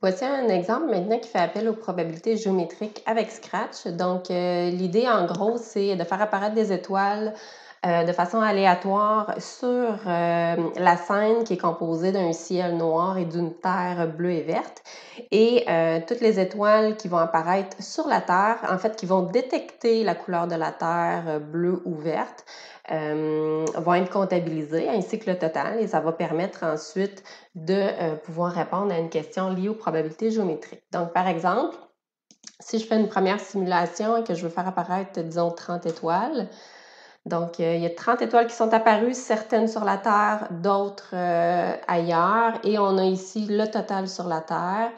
Voici un exemple maintenant qui fait appel aux probabilités géométriques avec Scratch. Donc, euh, l'idée, en gros, c'est de faire apparaître des étoiles euh, de façon aléatoire sur euh, la scène qui est composée d'un ciel noir et d'une terre bleue et verte. Et toutes les étoiles qui vont apparaître sur la Terre, en fait, qui vont détecter la couleur de la Terre bleue ou verte, euh, vont être comptabilisés ainsi que le total et ça va permettre ensuite de euh, pouvoir répondre à une question liée aux probabilités géométriques. Donc, par exemple, si je fais une première simulation et que je veux faire apparaître, disons, 30 étoiles, donc, euh, il y a 30 étoiles qui sont apparues, certaines sur la Terre, d'autres ailleurs. Et on a ici le total sur la Terre.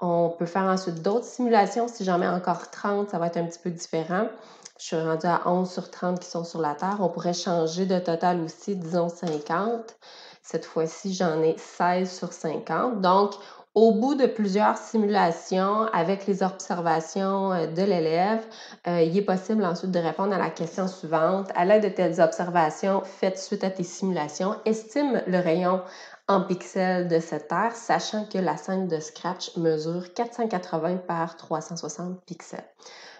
On peut faire ensuite d'autres simulations. Si j'en mets encore 30, ça va être un petit peu différent. Je suis rendue à 11 sur 30 qui sont sur la Terre. On pourrait changer de total aussi, disons 50. Cette fois-ci, j'en ai 16 sur 50. Donc, au bout de plusieurs simulations avec les observations euh, de l'élève, euh, il est possible ensuite de répondre à la question suivante. À l'aide de telles observations faites suite à tes simulations, estime le rayon en pixels de cette Terre, sachant que la scène de Scratch mesure 480 par 360 pixels.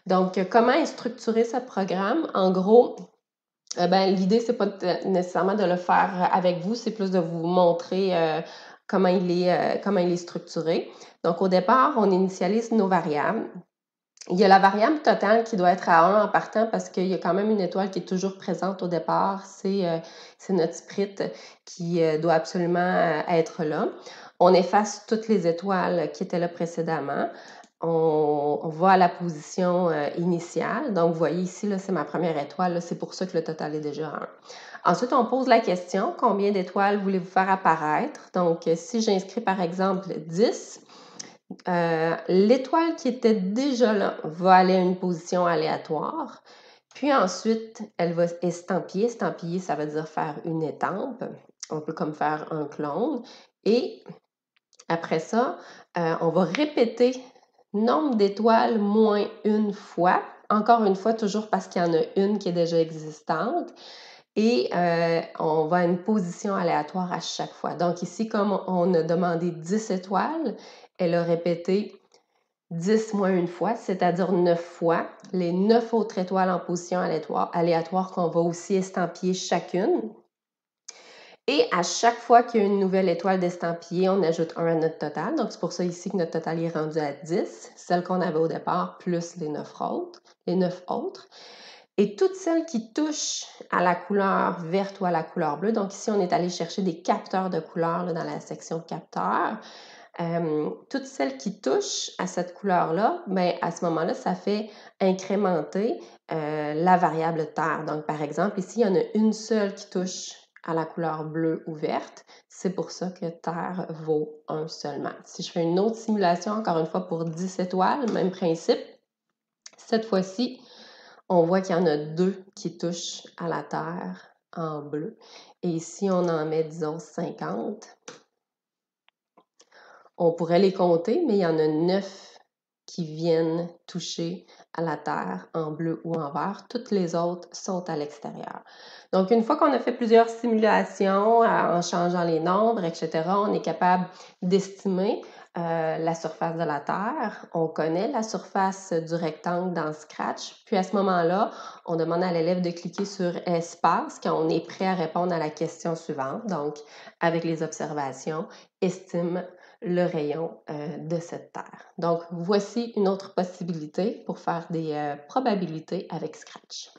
Donc, comment est structuré ce programme? En gros, euh, ben, l'idée, c'est pas nécessairement de le faire avec vous, c'est plus de vous montrer euh, comment, il est, euh, comment il est structuré. Donc, au départ, on initialise nos variables. Il y a la variable totale qui doit être à 1 en partant parce qu'il y a quand même une étoile qui est toujours présente au départ. C'est notre sprite qui doit absolument être là. On efface toutes les étoiles qui étaient là précédemment on, va à la position euh, initiale. Donc, vous voyez ici, c'est ma première étoile. C'est pour ça que le total est déjà 1. Ensuite, on pose la question, combien d'étoiles voulez-vous faire apparaître? Donc, euh, si j'inscris par exemple 10, euh, l'étoile qui était déjà là va aller à une position aléatoire. Puis ensuite, elle va estampiller. Estampiller, ça veut dire faire une étampe. On peut comme faire un clone. Et après ça, on va répéter Nombre d'étoiles moins une fois. Encore une fois, toujours parce qu'il y en a une qui est déjà existante. Et euh, on va à une position aléatoire à chaque fois. Donc ici, comme on a demandé 10 étoiles, elle a répété 10 moins une fois, c'est-à-dire 9 fois, les 9 autres étoiles en position aléatoire, aléatoire qu'on va aussi estampiller chacune. Et à chaque fois qu'il y a une nouvelle étoile d'estampillé, on ajoute un à notre total. Donc, c'est pour ça ici que notre total est rendu à 10, celle qu'on avait au départ, plus les 9 autres. Les 9 autres. Et toutes celles qui touchent à la couleur verte ou à la couleur bleue, donc ici, on est allé chercher des capteurs de couleurs dans la section capteurs. Euh, toutes celles qui touchent à cette couleur-là, bien, à ce moment-là, ça fait incrémenter euh, la variable terre. Donc, par exemple, ici, il y en a une seule qui touche à la couleur bleue ou verte. C'est pour ça que Terre vaut 1 seulement. Si je fais une autre simulation, encore une fois pour 10 étoiles, même principe, cette fois-ci, on voit qu'il y en a deux qui touchent à la Terre en bleu. Et ici, on en met, disons, 50. On pourrait les compter, mais il y en a 9 qui viennent toucher à la Terre en bleu ou en vert. Toutes les autres sont à l'extérieur. Donc, une fois qu'on a fait plusieurs simulations en changeant les nombres, etc., on est capable d'estimer euh, la surface de la Terre. On connaît la surface du rectangle dans Scratch. Puis à ce moment-là, on demande à l'élève de cliquer sur Espace quand on est prêt à répondre à la question suivante. Donc, avec les observations, estime le rayon euh, de cette Terre. Donc, voici une autre possibilité pour faire des euh, probabilités avec Scratch.